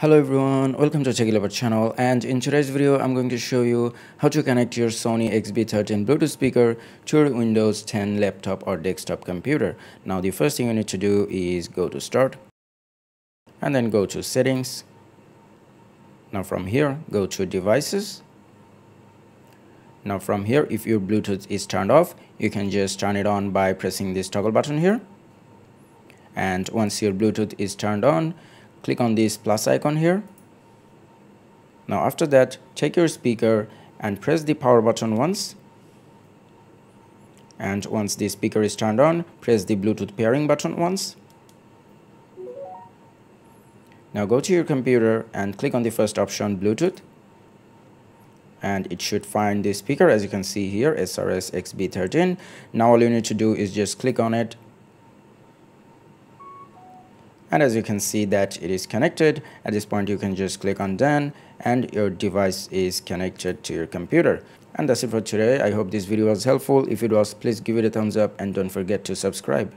Hello everyone, welcome to Techie channel and in today's video I'm going to show you how to connect your Sony XB13 Bluetooth speaker to your Windows 10 laptop or desktop computer. Now the first thing you need to do is go to start and then go to settings. Now from here go to devices. Now from here if your Bluetooth is turned off you can just turn it on by pressing this toggle button here. And once your Bluetooth is turned on click on this plus icon here. Now after that check your speaker and press the power button once. And once the speaker is turned on press the bluetooth pairing button once. Now go to your computer and click on the first option bluetooth. And it should find the speaker as you can see here SRS XB13 now all you need to do is just click on it and as you can see that it is connected at this point you can just click on done and your device is connected to your computer. And that's it for today. I hope this video was helpful. If it was please give it a thumbs up and don't forget to subscribe